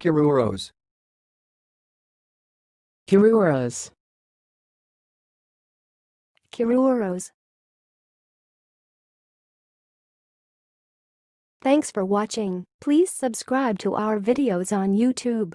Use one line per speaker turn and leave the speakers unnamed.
Kiruros.
Kiruros.
Kiruros. Thanks for watching. Please subscribe to our videos on YouTube.